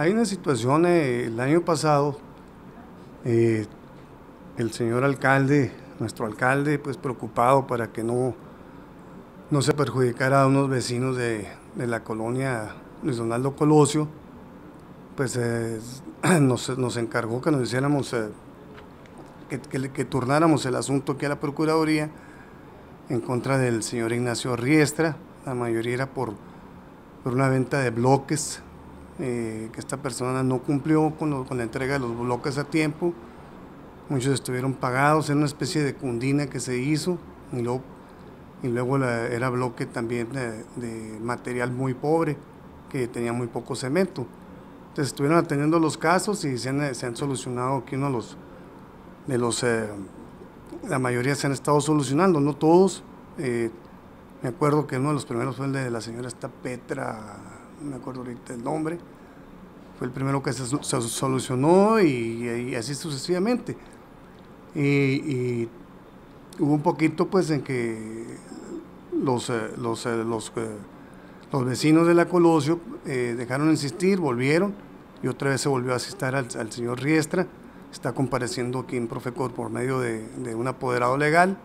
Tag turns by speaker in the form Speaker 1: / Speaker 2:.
Speaker 1: Hay una situación, eh, el año pasado, eh, el señor alcalde, nuestro alcalde, pues preocupado para que no, no se perjudicara a unos vecinos de, la colonia Luis Donaldo Colosio, pues eh, nos, encargó que nos hiciéramos, que, que, turnáramos el asunto aquí a la Procuraduría en contra del señor Ignacio Riestra, la mayoría era por, por una venta de bloques, eh, que esta persona no cumplió con, la entrega de los bloques a tiempo, muchos estuvieron pagados, era una especie de cundina que se hizo, y luego, y luego era bloque también de, material muy pobre, que tenía muy poco cemento. Entonces estuvieron atendiendo los casos y se han, se han solucionado aquí uno de los, de los eh, la mayoría se han estado solucionando, no todos. Eh, me acuerdo que uno de los primeros fue el de la señora esta Petra, no me acuerdo ahorita el nombre. Fue el primero que se, solucionó y, así sucesivamente. Y, hubo un poquito pues en que los, eh, los, eh, los, los, vecinos de la Colosio dejaron de insistir, volvieron y otra vez se volvió a asistir al señor Riestra está compareciendo aquí en Profecor por medio de, un apoderado legal